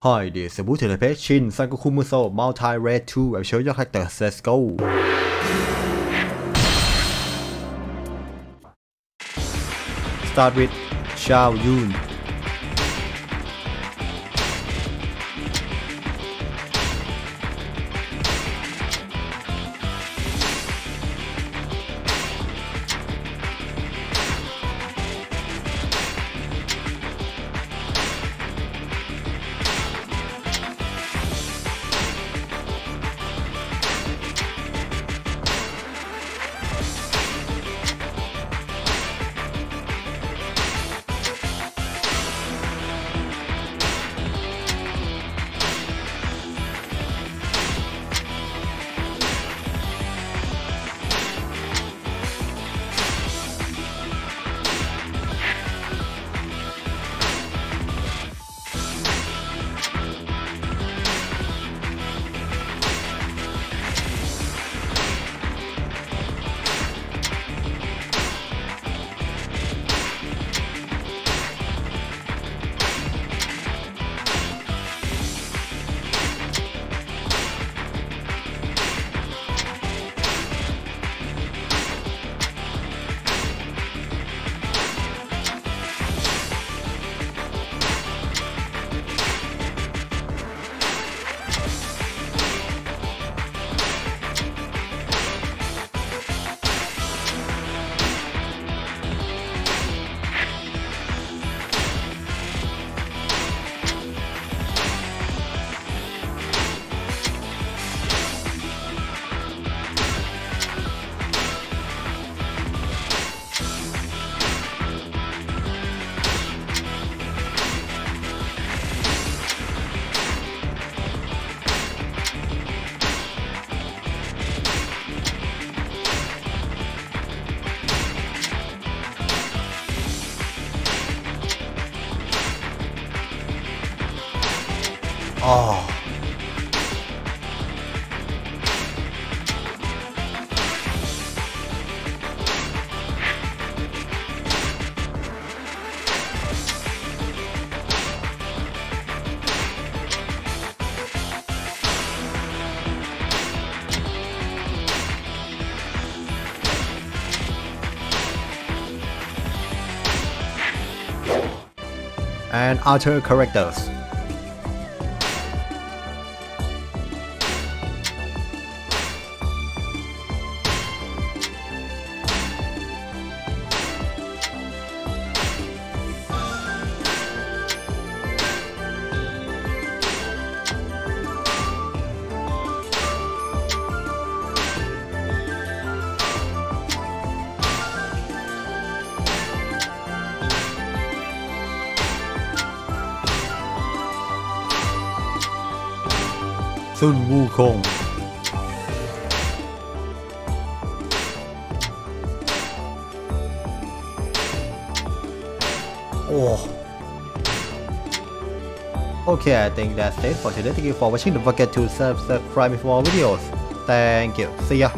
Hi this is Boot Therapy Shin Sangoku Musou Multi Red 2 and show your character Let's go สตาร์ทวิดชาวยูน Oh. and other characters. Sun Wukong. Oh. Okay, I think that's it for today. Thank you for watching. Don't forget to subscribe for more videos. Thank you. See ya.